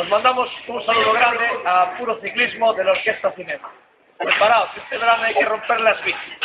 Os mandamos un saludo grande a Puro Ciclismo de la Orquesta Cinema. Preparaos, este verano hay que romper las bicis.